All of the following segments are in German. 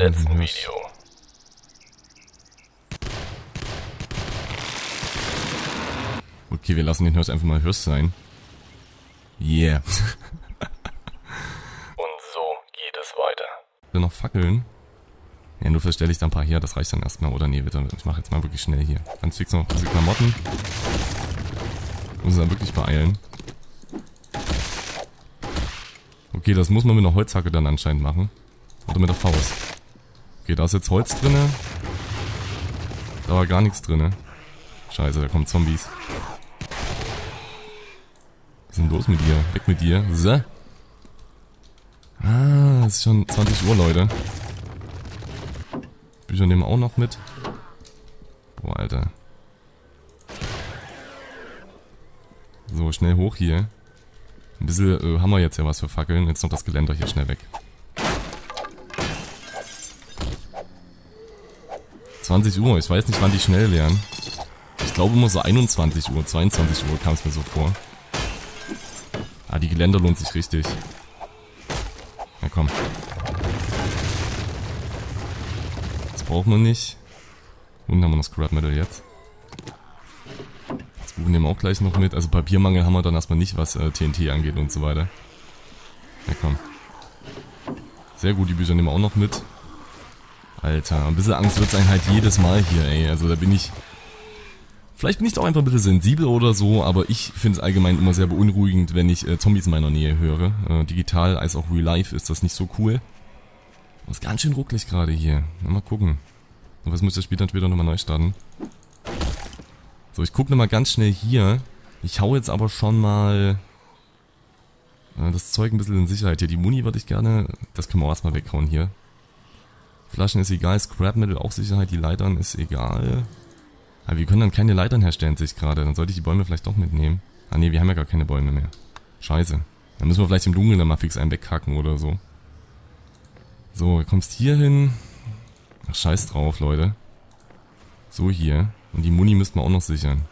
letzten Video. Okay, wir lassen den Hirsch einfach mal Hirsch sein. Yeah. Und so geht es weiter. Dann noch Fackeln. Ja, nur verstelle ich da ein paar her, das reicht dann erstmal. Oder nee, bitte, ich mache jetzt mal wirklich schnell hier. Ganz fix noch diese Klamotten. Muss dann wirklich beeilen. Okay, das muss man mit einer Holzhacke dann anscheinend machen. Oder mit der Faust. Okay, da ist jetzt Holz drinne. Da war gar nichts drinne. Scheiße, da kommen Zombies. Was ist denn los mit dir? Weg mit dir. So. Ah, es ist schon 20 Uhr, Leute. Bücher nehmen auch noch mit. Boah, Alter. So, schnell hoch hier. Ein bisschen äh, haben wir jetzt ja was für Fackeln. Jetzt noch das Geländer hier schnell weg. 20 Uhr, ich weiß nicht, wann die schnell lernen. Ich glaube immer so 21 Uhr, 22 Uhr kam es mir so vor. Ah, die Geländer lohnt sich richtig. Na komm. Das brauchen wir nicht. Und haben wir noch Scrap Metal jetzt. Das Buch nehmen wir auch gleich noch mit. Also Papiermangel haben wir dann erstmal nicht, was äh, TNT angeht und so weiter. Na komm. Sehr gut, die Bücher nehmen wir auch noch mit. Alter, ein bisschen Angst wird es halt jedes Mal hier, ey. Also da bin ich... Vielleicht bin ich da auch einfach ein bisschen sensibel oder so, aber ich finde es allgemein immer sehr beunruhigend, wenn ich äh, Zombies in meiner Nähe höre. Äh, digital als auch real life ist das nicht so cool. Und ist ganz schön ruckelig gerade hier. mal gucken. Und was muss das Spiel dann später nochmal neu starten? So, ich gucke nochmal ganz schnell hier. Ich hau jetzt aber schon mal äh, das Zeug ein bisschen in Sicherheit hier. Die Muni würde ich gerne... Das können wir auch erstmal weghauen hier. Flaschen ist egal, Scrap Metal auch Sicherheit, die Leitern ist egal. Aber wir können dann keine Leitern herstellen, sich gerade. Dann sollte ich die Bäume vielleicht doch mitnehmen. Ah ne, wir haben ja gar keine Bäume mehr. Scheiße. Dann müssen wir vielleicht im Dunkeln dann mal fix einen wegkacken oder so. So, kommst hier hin. Ach, scheiß drauf, Leute. So hier. Und die Muni müssten wir auch noch sichern.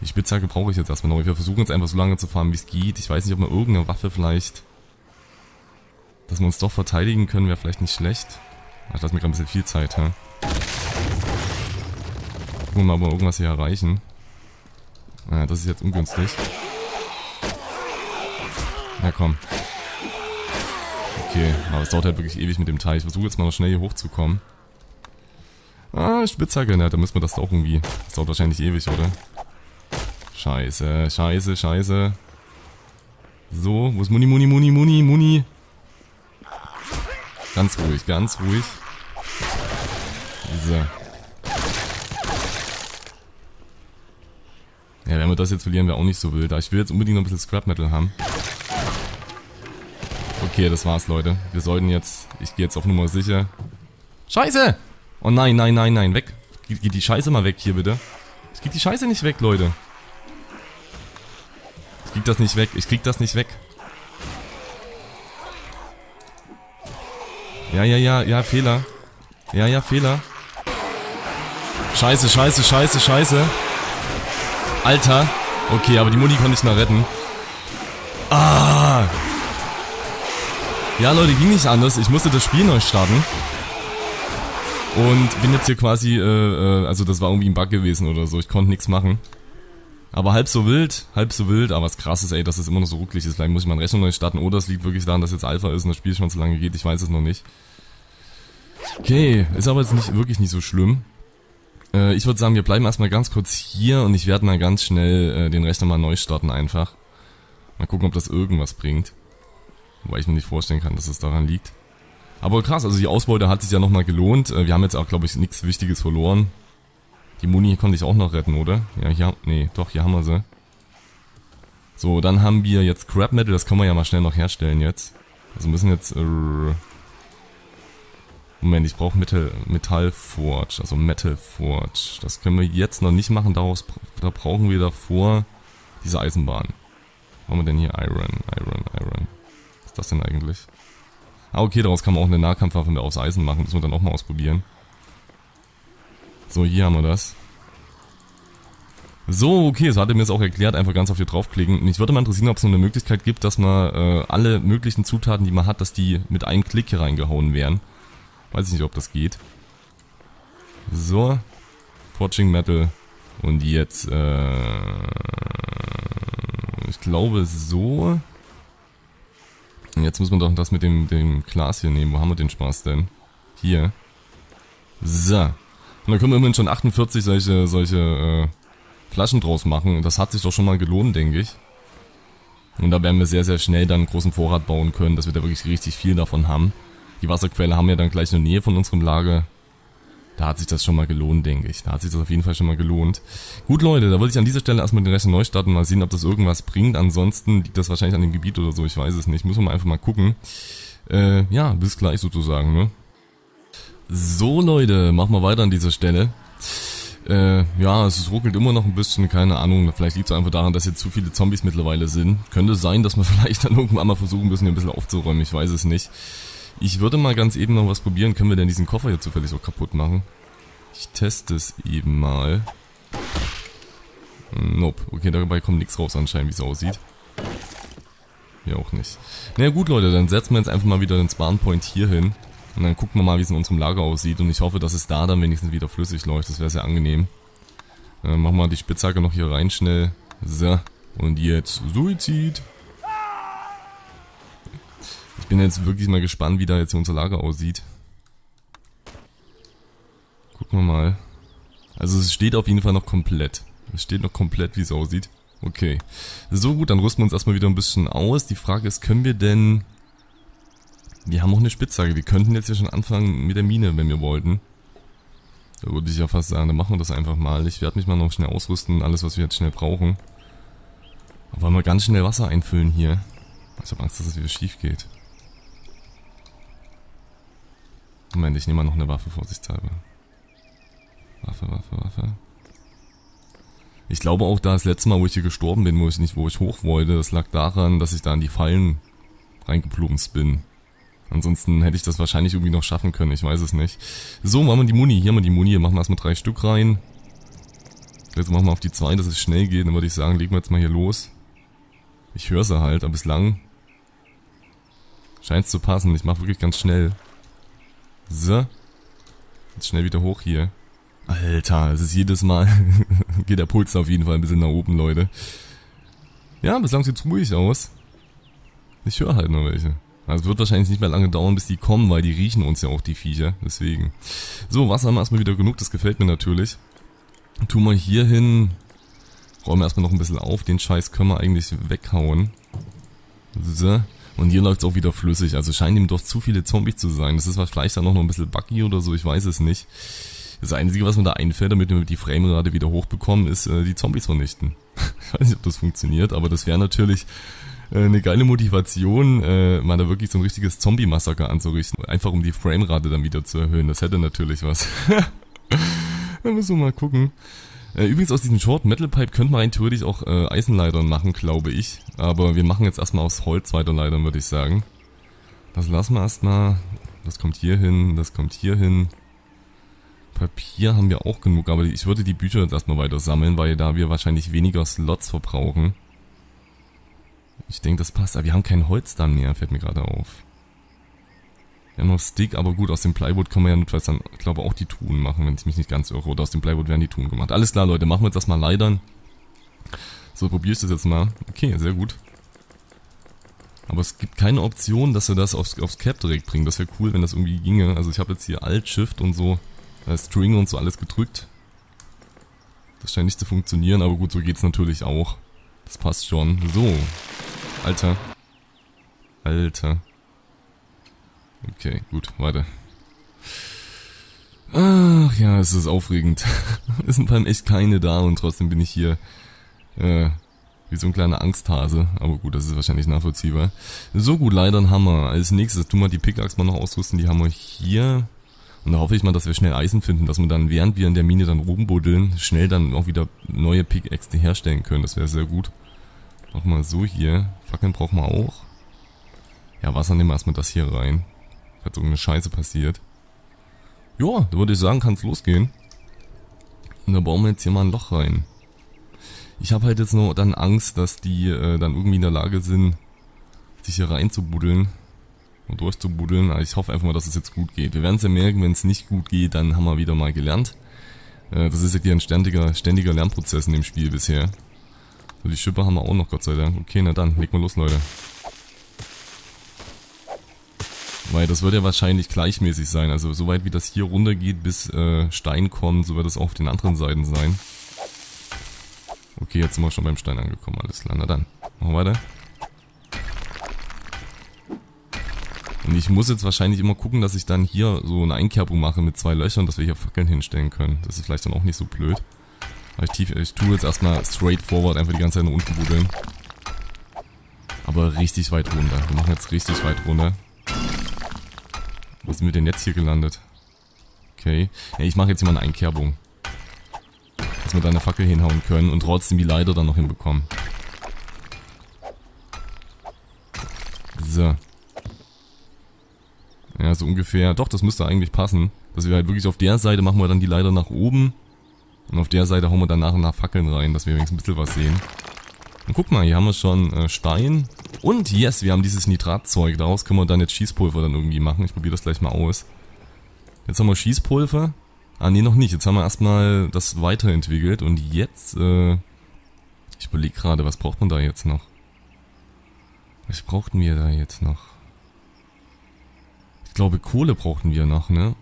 Die Spitzhacke brauche ich jetzt erstmal noch. Wir versuchen jetzt einfach so lange zu fahren, wie es geht. Ich weiß nicht, ob wir irgendeine Waffe vielleicht... Dass wir uns doch verteidigen können, wäre vielleicht nicht schlecht. Ach, lass mir gerade ein bisschen viel Zeit, hä? Gucken wir mal, ob wir irgendwas hier erreichen. Ah, das ist jetzt ungünstig. Na komm. Okay, aber es dauert halt wirklich ewig mit dem Teil. Ich versuche jetzt mal noch schnell hier hochzukommen. Ah, Spitzhacke, na, da müssen wir das auch irgendwie. Das dauert wahrscheinlich ewig, oder? Scheiße, scheiße, scheiße. So, wo ist Muni, Muni, Muni, Muni, Muni? Ganz ruhig, ganz ruhig. So. Ja, wenn wir das jetzt verlieren, wäre auch nicht so wild. Aber ich will jetzt unbedingt noch ein bisschen Scrap Metal haben. Okay, das war's, Leute. Wir sollten jetzt... Ich gehe jetzt auf Nummer sicher. Scheiße! Oh nein, nein, nein, nein. Weg. Geht die Scheiße mal weg hier, bitte. Ich krieg die Scheiße nicht weg, Leute. Ich krieg das nicht weg. Ich krieg das nicht weg. Ja, ja, ja, ja, Fehler. Ja, ja, Fehler. Scheiße, scheiße, scheiße, scheiße. Alter. Okay, aber die Muni konnte ich noch retten. Ah. Ja, Leute, ging nicht anders. Ich musste das Spiel neu starten. Und bin jetzt hier quasi, äh, äh, also das war irgendwie ein Bug gewesen oder so. Ich konnte nichts machen. Aber halb so wild, halb so wild, aber was krass ist, ey, dass es immer noch so rucklig ist. Vielleicht muss ich mal einen Rechner neu starten oder es liegt wirklich daran, dass jetzt Alpha ist und das Spiel schon so lange geht. Ich weiß es noch nicht. Okay, ist aber jetzt nicht wirklich nicht so schlimm. Äh, ich würde sagen, wir bleiben erstmal ganz kurz hier und ich werde mal ganz schnell äh, den Rechner mal neu starten einfach. Mal gucken, ob das irgendwas bringt. Wobei ich mir nicht vorstellen kann, dass es daran liegt. Aber krass, also die Ausbeute hat sich ja nochmal gelohnt. Äh, wir haben jetzt auch, glaube ich, nichts Wichtiges verloren. Die Muni konnte ich auch noch retten, oder? Ja, hier, nee, doch, hier haben wir sie. So, dann haben wir jetzt Crab Metal, das können wir ja mal schnell noch herstellen jetzt. Also müssen jetzt, äh, Moment, ich brauche Metall, Metall Forge, also Metal Forge. Das können wir jetzt noch nicht machen, daraus, da brauchen wir davor diese Eisenbahn. Was haben wir denn hier? Iron, Iron, Iron. Was ist das denn eigentlich? Ah, okay, daraus kann man auch eine Nahkampfwaffe aus Eisen machen. Müssen wir dann auch mal ausprobieren. So, hier haben wir das. So, okay, so hat er mir das auch erklärt, einfach ganz auf hier draufklicken. Und ich würde mal interessieren, ob es noch eine Möglichkeit gibt, dass man äh, alle möglichen Zutaten, die man hat, dass die mit einem Klick hier reingehauen werden. Weiß ich nicht, ob das geht. So. Forging Metal. Und jetzt, äh, ich glaube so. Und jetzt muss man doch das mit dem, dem Glas hier nehmen. Wo haben wir den Spaß denn? Hier. So. Und dann können wir immerhin schon 48 solche, solche äh, Flaschen draus machen. Das hat sich doch schon mal gelohnt, denke ich. Und da werden wir sehr, sehr schnell dann einen großen Vorrat bauen können, dass wir da wirklich richtig viel davon haben. Die Wasserquelle haben wir dann gleich in der Nähe von unserem Lager. Da hat sich das schon mal gelohnt, denke ich. Da hat sich das auf jeden Fall schon mal gelohnt. Gut, Leute, da wollte ich an dieser Stelle erstmal den Rest neu starten, mal sehen, ob das irgendwas bringt. Ansonsten liegt das wahrscheinlich an dem Gebiet oder so, ich weiß es nicht. Müssen wir mal einfach mal gucken. Äh, ja, bis gleich sozusagen, ne? So, Leute, machen wir weiter an dieser Stelle. Äh, ja, es ruckelt immer noch ein bisschen, keine Ahnung. Vielleicht liegt es einfach daran, dass jetzt zu viele Zombies mittlerweile sind. Könnte sein, dass wir vielleicht dann irgendwann mal versuchen müssen, hier ein bisschen aufzuräumen. Ich weiß es nicht. Ich würde mal ganz eben noch was probieren. Können wir denn diesen Koffer hier zufällig auch kaputt machen? Ich teste es eben mal. Nope. Okay, dabei kommt nichts raus anscheinend, wie es aussieht. Hier auch nicht. Na naja, gut, Leute, dann setzen wir jetzt einfach mal wieder den Spawnpoint hier hin. Und dann gucken wir mal, wie es in unserem Lager aussieht. Und ich hoffe, dass es da dann wenigstens wieder flüssig läuft. Das wäre sehr angenehm. Äh, machen wir die Spitzhacke noch hier rein schnell. So. Und jetzt Suizid bin jetzt wirklich mal gespannt, wie da jetzt unser Lager aussieht. Gucken wir mal. Also es steht auf jeden Fall noch komplett. Es steht noch komplett, wie es aussieht. Okay. So gut, dann rüsten wir uns erstmal wieder ein bisschen aus. Die Frage ist, können wir denn... Wir haben auch eine Spitzhacke. Wir könnten jetzt ja schon anfangen mit der Mine, wenn wir wollten. Da würde ich ja fast sagen, dann machen wir das einfach mal. Ich werde mich mal noch schnell ausrüsten, alles was wir jetzt schnell brauchen. Wollen wir ganz schnell Wasser einfüllen hier. Ich habe Angst, dass es wieder schief geht. Moment, ich nehme mal noch eine Waffe vorsichtshalber. Waffe, Waffe, Waffe. Ich glaube auch da das letzte Mal, wo ich hier gestorben bin, wo ich nicht, wo ich hoch wollte, das lag daran, dass ich da in die Fallen reingeplumpst bin. Ansonsten hätte ich das wahrscheinlich irgendwie noch schaffen können, ich weiß es nicht. So, machen wir die Muni. Hier haben wir die Muni, hier machen wir erstmal drei Stück rein. Jetzt machen wir auf die zwei, dass es schnell geht. Dann würde ich sagen, legen wir jetzt mal hier los. Ich höre sie halt, aber bislang scheint es zu passen. Ich mache wirklich ganz schnell. So. Jetzt schnell wieder hoch hier. Alter, es ist jedes Mal, geht der Puls auf jeden Fall ein bisschen nach oben, Leute. Ja, bislang sieht's ruhig aus. Ich höre halt noch welche. Also es wird wahrscheinlich nicht mehr lange dauern, bis die kommen, weil die riechen uns ja auch, die Viecher. Deswegen. So, Wasser haben wir erstmal wieder genug, das gefällt mir natürlich. Tun wir hier hin. Räumen wir erstmal noch ein bisschen auf. Den Scheiß können wir eigentlich weghauen. So. Und hier läuft es auch wieder flüssig. Also scheinen ihm doch zu viele Zombies zu sein. Das ist vielleicht dann noch ein bisschen buggy oder so, ich weiß es nicht. Das Einzige, was mir da einfällt, damit wir die Framerate wieder hochbekommen, ist äh, die Zombies vernichten. ich weiß nicht, ob das funktioniert, aber das wäre natürlich äh, eine geile Motivation, äh, mal da wirklich so ein richtiges Zombie-Massaker anzurichten. Einfach um die Framerate dann wieder zu erhöhen. Das hätte natürlich was. da müssen wir mal gucken. Äh, übrigens aus diesem Short Metal Pipe könnte man rein auch äh, Eisenleitern machen, glaube ich. Aber wir machen jetzt erstmal aus Holz weiter Leitern, würde ich sagen. Das lassen wir erstmal. Das kommt hier hin, das kommt hier hin. Papier haben wir auch genug, aber ich würde die Bücher jetzt erstmal weiter sammeln, weil da wir wahrscheinlich weniger Slots verbrauchen. Ich denke, das passt. Aber wir haben kein Holz dann mehr, fällt mir gerade auf. Haben noch Stick, aber gut, aus dem Plywood können wir ja notfalls dann, glaube auch die Truhen machen, wenn ich mich nicht ganz irre. Oder aus dem Plywood werden die Truhen gemacht. Alles klar, Leute, machen wir jetzt erstmal Leitern. So, probiere ich das jetzt mal. Okay, sehr gut. Aber es gibt keine Option, dass wir das aufs, aufs Cap direkt bringen. Das wäre cool, wenn das irgendwie ginge. Also ich habe jetzt hier Alt, Shift und so, äh, String und so alles gedrückt. Das scheint nicht zu funktionieren, aber gut, so geht's natürlich auch. Das passt schon. So. Alter. Alter. Okay, gut, weiter. Ach ja, es ist aufregend. es sind vor allem echt keine da und trotzdem bin ich hier äh, wie so ein kleiner Angsthase. Aber gut, das ist wahrscheinlich nachvollziehbar. So gut, leider ein Hammer. Als nächstes tun wir die Pickaxe mal noch ausrüsten. Die haben wir hier. Und da hoffe ich mal, dass wir schnell Eisen finden, dass wir dann, während wir in der Mine dann rumbuddeln, schnell dann auch wieder neue Pickaxe herstellen können. Das wäre sehr gut. Machen wir so hier. Fackeln brauchen wir auch. Ja, Wasser nehmen wir erstmal das hier rein. Hat so eine Scheiße passiert. Ja, da würde ich sagen, kann es losgehen. Und da bauen wir jetzt hier mal ein Loch rein. Ich habe halt jetzt nur dann Angst, dass die äh, dann irgendwie in der Lage sind, sich hier reinzubuddeln. und durchzubuddeln. Aber ich hoffe einfach mal, dass es jetzt gut geht. Wir werden es ja merken, wenn es nicht gut geht, dann haben wir wieder mal gelernt. Äh, das ist ja ein ständiger, ständiger Lernprozess in dem Spiel bisher. So, die Schippe haben wir auch noch, Gott sei Dank. Okay, na dann, leg mal los, Leute. Weil das wird ja wahrscheinlich gleichmäßig sein. Also soweit wie das hier runter geht, bis äh, Stein kommt, so wird es auch auf den anderen Seiten sein. Okay, jetzt sind wir schon beim Stein angekommen. Alles klar, na dann. Machen wir weiter. Und ich muss jetzt wahrscheinlich immer gucken, dass ich dann hier so eine Einkerbung mache mit zwei Löchern, dass wir hier Fackeln hinstellen können. Das ist vielleicht dann auch nicht so blöd. Aber ich, tief, ich tue jetzt erstmal straight forward einfach die ganze Zeit nach unten buddeln. Aber richtig weit runter. Wir machen jetzt richtig weit runter. Wo sind wir denn jetzt hier gelandet? Okay. Ja, ich mache jetzt hier mal eine Einkerbung. Dass wir da eine Fackel hinhauen können und trotzdem die Leiter dann noch hinbekommen. So. Ja, so ungefähr. Doch, das müsste eigentlich passen. Dass wir halt wirklich auf der Seite machen wir dann die Leiter nach oben. Und auf der Seite hauen wir dann nach und nach Fackeln rein, dass wir wenigstens ein bisschen was sehen. Und guck mal, hier haben wir schon äh, Stein. Und yes, wir haben dieses Nitratzeug. Daraus können wir dann jetzt Schießpulver dann irgendwie machen. Ich probiere das gleich mal aus. Jetzt haben wir Schießpulver. Ah, nee, noch nicht. Jetzt haben wir erstmal das weiterentwickelt. Und jetzt, äh, ich überlege gerade, was braucht man da jetzt noch? Was brauchten wir da jetzt noch? Ich glaube, Kohle brauchten wir noch, ne?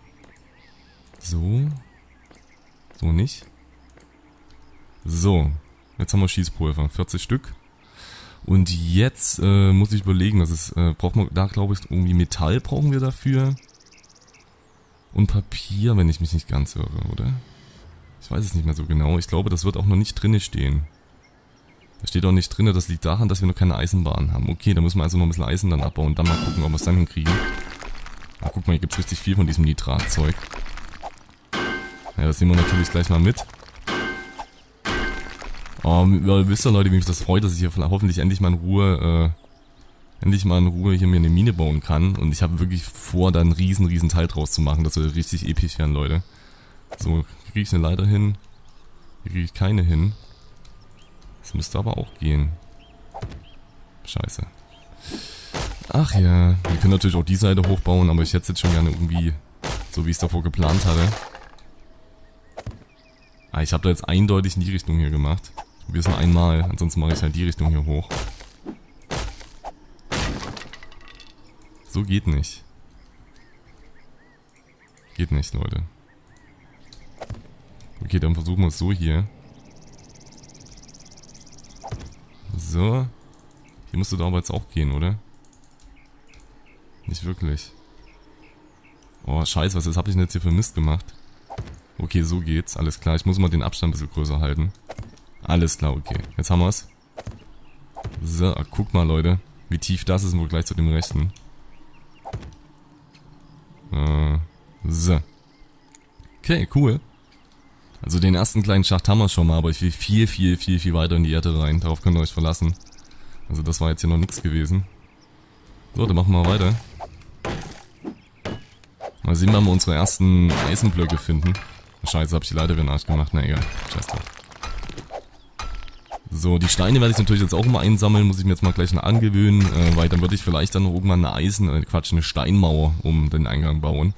So. So nicht. So. Jetzt haben wir Schießpulver. 40 Stück. Und jetzt äh, muss ich überlegen, das ist, äh, braucht man, da glaube ich, irgendwie Metall brauchen wir dafür. Und Papier, wenn ich mich nicht ganz irre, oder? Ich weiß es nicht mehr so genau. Ich glaube, das wird auch noch nicht drinne stehen. Da steht auch nicht drinne, das liegt daran, dass wir noch keine Eisenbahn haben. Okay, da müssen wir also noch ein bisschen Eisen dann abbauen und dann mal gucken, ob wir es dann hinkriegen. Ah, guck mal, hier gibt es richtig viel von diesem Nitratzeug. Ja, das nehmen wir natürlich gleich mal mit. Oh, wisst ihr Leute, wie mich das freut, dass ich hier hoffentlich endlich mal in Ruhe, äh, endlich mal in Ruhe hier mir eine Mine bauen kann. Und ich habe wirklich vor, da einen riesen, riesen Teil draus zu machen. Das soll richtig episch werden, Leute. So, kriege ich eine Leiter hin. Hier kriege ich keine hin. Das müsste aber auch gehen. Scheiße. Ach ja, wir können natürlich auch die Seite hochbauen, aber ich hätte es jetzt schon gerne irgendwie, so wie ich es davor geplant hatte. Ah, ich habe da jetzt eindeutig in die Richtung hier gemacht. Es nur einmal, ansonsten mache ich halt die Richtung hier hoch. So geht nicht. Geht nicht, Leute. Okay, dann versuchen wir es so hier. So. Hier müsste da aber jetzt auch gehen, oder? Nicht wirklich. Oh, scheiße, was habe ich denn jetzt hier für Mist gemacht? Okay, so geht's. Alles klar. Ich muss mal den Abstand ein bisschen größer halten. Alles klar, okay. Jetzt haben wir's. So, guck mal, Leute. Wie tief das ist wohl gleich zu dem rechten. Äh, so. Okay, cool. Also den ersten kleinen Schacht haben wir schon mal, aber ich will viel, viel, viel, viel weiter in die Erde rein. Darauf könnt ihr euch verlassen. Also das war jetzt hier noch nichts gewesen. So, dann machen wir weiter. Mal sehen, wann wir unsere ersten Eisenblöcke finden. Scheiße, hab ich die Leiter wieder Arsch gemacht. Na egal, scheiß drauf. So, die Steine werde ich natürlich jetzt auch immer einsammeln, muss ich mir jetzt mal gleich noch angewöhnen, äh, weil dann würde ich vielleicht dann noch irgendwann eine Eisen, äh, Quatsch, eine Steinmauer um den Eingang bauen.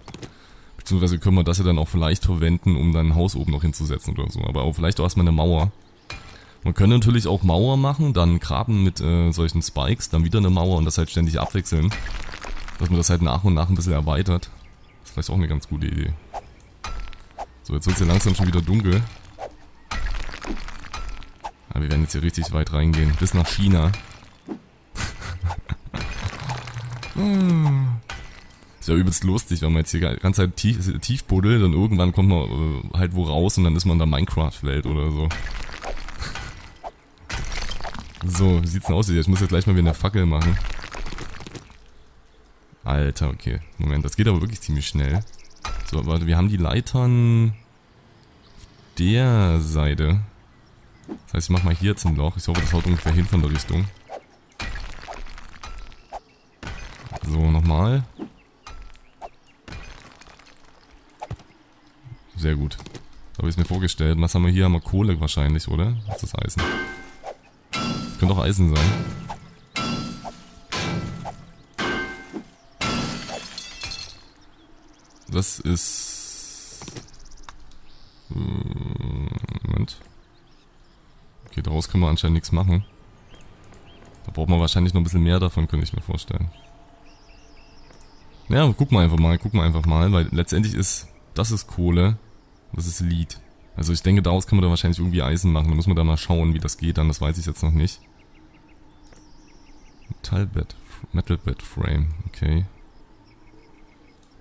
Beziehungsweise können wir das ja dann auch vielleicht verwenden, um dann ein Haus oben noch hinzusetzen oder so. Aber auch vielleicht auch erstmal eine Mauer. Man könnte natürlich auch Mauer machen, dann graben mit äh, solchen Spikes, dann wieder eine Mauer und das halt ständig abwechseln. Dass man das halt nach und nach ein bisschen erweitert. Das ist vielleicht auch eine ganz gute Idee. So, jetzt wird es ja langsam schon wieder dunkel. Aber wir werden jetzt hier richtig weit reingehen. Bis nach China. ist ja übelst lustig, wenn man jetzt hier die ganze Zeit tief, tief buddelt und irgendwann kommt man äh, halt wo raus und dann ist man in der Minecraft-Welt oder so. so, wie sieht's denn aus hier? Ich muss jetzt gleich mal wieder eine Fackel machen. Alter, okay. Moment, das geht aber wirklich ziemlich schnell. So, warte, wir haben die Leitern auf der Seite. Das heißt, ich mach mal hier jetzt ein Loch. Ich hoffe, das haut ungefähr hin von der Richtung. So, nochmal. Sehr gut. Habe ich es mir vorgestellt. Was haben wir hier? Haben wir Kohle wahrscheinlich, oder? Was ist das Eisen? Das könnte auch Eisen sein. Das ist... Hm, Moment. Okay, daraus können wir anscheinend nichts machen. Da braucht man wahrscheinlich noch ein bisschen mehr davon, könnte ich mir vorstellen. Ja, gucken wir einfach mal, gucken wir einfach mal, weil letztendlich ist, das ist Kohle, das ist Lead. Also ich denke, daraus kann man da wahrscheinlich irgendwie Eisen machen, da muss man da mal schauen, wie das geht, dann das weiß ich jetzt noch nicht. Metallbed, Metalbed Frame, okay.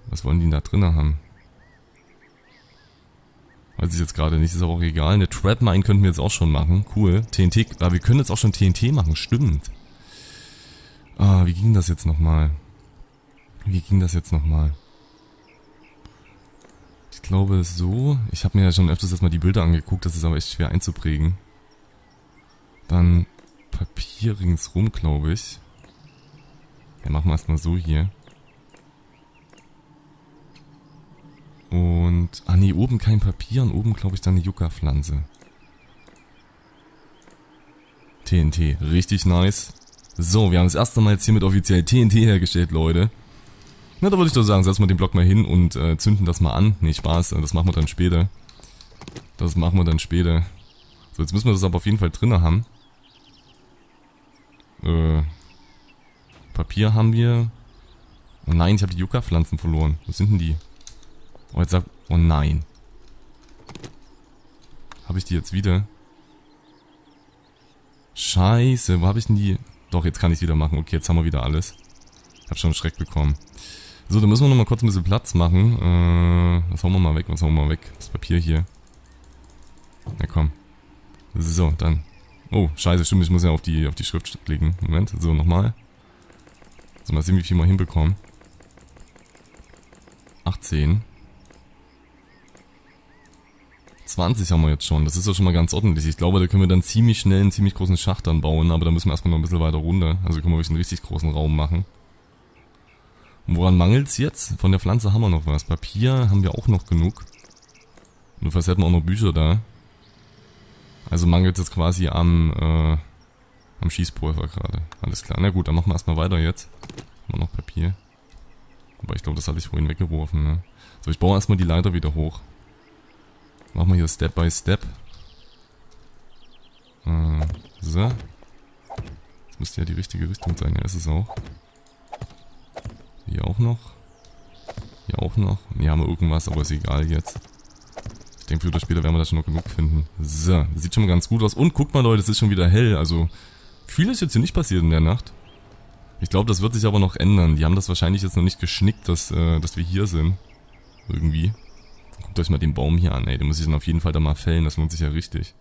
Was wollen die da drinnen haben? Weiß ich jetzt gerade nicht, ist aber auch egal. Eine Trap Mine könnten wir jetzt auch schon machen. Cool. TNT, ah, wir können jetzt auch schon TNT machen, stimmt. Ah, wie ging das jetzt nochmal? Wie ging das jetzt nochmal? Ich glaube so, ich habe mir ja schon öfters erstmal die Bilder angeguckt, das ist aber echt schwer einzuprägen. Dann Papier ringsrum, glaube ich. Ja, machen wir erstmal so hier. Und, ah nee, oben kein Papier und oben glaube ich dann eine Yucca-Pflanze. TNT, richtig nice. So, wir haben das erste Mal jetzt hiermit offiziell TNT hergestellt, Leute. Na, da würde ich doch sagen, setzen wir den Block mal hin und äh, zünden das mal an. Nee, Spaß, das machen wir dann später. Das machen wir dann später. So, jetzt müssen wir das aber auf jeden Fall drinnen haben. Äh, Papier haben wir. Oh nein, ich habe die Yucca-Pflanzen verloren. Wo sind denn die? Oh, jetzt sag... Oh nein. Habe ich die jetzt wieder? Scheiße, wo habe ich denn die... Doch, jetzt kann ich wieder machen. Okay, jetzt haben wir wieder alles. Habe schon einen Schreck bekommen. So, dann müssen wir nochmal kurz ein bisschen Platz machen. Äh, was hauen wir mal weg? Was hauen wir mal weg? Das Papier hier. Na komm. So, dann. Oh, scheiße, stimmt, ich muss ja auf die, auf die Schrift legen. Moment, so, nochmal. So, mal sehen, wie viel wir hinbekommen. 18. 20 haben wir jetzt schon. Das ist ja schon mal ganz ordentlich. Ich glaube, da können wir dann ziemlich schnell einen ziemlich großen Schacht dann bauen, aber da müssen wir erstmal noch ein bisschen weiter runter. Also können wir wirklich einen richtig großen Raum machen. Und woran mangelt's jetzt? Von der Pflanze haben wir noch was. Papier haben wir auch noch genug. Nur fast hätten wir auch noch Bücher da. Also mangelt es quasi am, äh, am Schießpulver gerade. Alles klar. Na gut, dann machen wir erstmal weiter jetzt. Haben wir noch Papier. Aber ich glaube, das hatte ich vorhin weggeworfen, ne? So, ich baue erstmal die Leiter wieder hoch. Machen wir hier Step by Step. Äh, so. Das müsste ja die richtige Richtung sein. Ja, ist es auch. Hier auch noch. Hier auch noch. Und hier haben wir irgendwas, aber ist egal jetzt. Ich denke, früher oder später werden wir da schon noch genug finden. So, sieht schon mal ganz gut aus. Und guckt mal, Leute, es ist schon wieder hell. Also, viel ist jetzt hier nicht passiert in der Nacht. Ich glaube, das wird sich aber noch ändern. Die haben das wahrscheinlich jetzt noch nicht geschnickt, dass, äh, dass wir hier sind. Irgendwie. Guckt euch mal den Baum hier an, ey. Den muss ich dann auf jeden Fall da mal fällen. Das lohnt sich ja richtig.